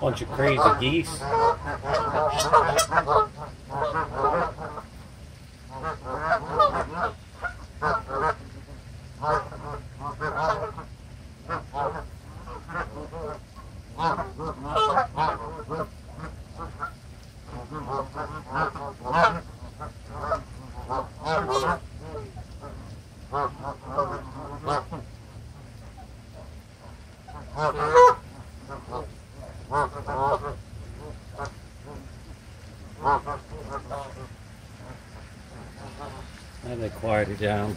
Bunch of crazy geese. And they quieted down.